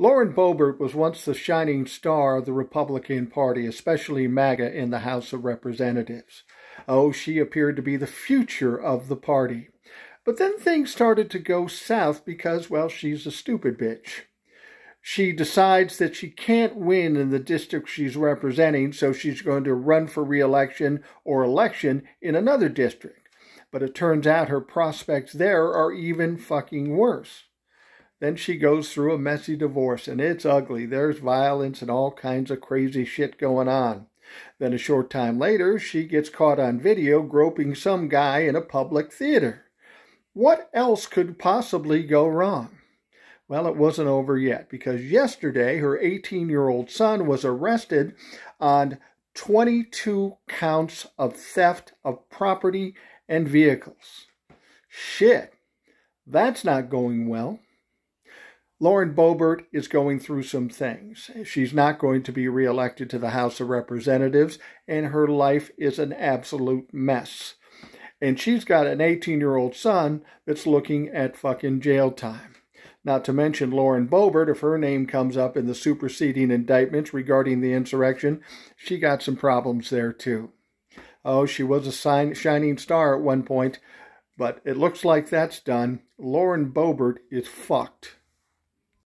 Lauren Boebert was once the shining star of the Republican Party, especially MAGA in the House of Representatives. Oh, she appeared to be the future of the party. But then things started to go south because, well, she's a stupid bitch. She decides that she can't win in the district she's representing, so she's going to run for reelection or election in another district. But it turns out her prospects there are even fucking worse. Then she goes through a messy divorce, and it's ugly. There's violence and all kinds of crazy shit going on. Then a short time later, she gets caught on video groping some guy in a public theater. What else could possibly go wrong? Well, it wasn't over yet because yesterday her 18 year old son was arrested on 22 counts of theft of property and vehicles. Shit, that's not going well. Lauren Boebert is going through some things. She's not going to be reelected to the House of Representatives, and her life is an absolute mess. And she's got an 18 year old son that's looking at fucking jail time. Not to mention Lauren Boebert, if her name comes up in the superseding indictments regarding the insurrection, she got some problems there too. Oh, she was a shining star at one point, but it looks like that's done. Lauren Boebert is fucked.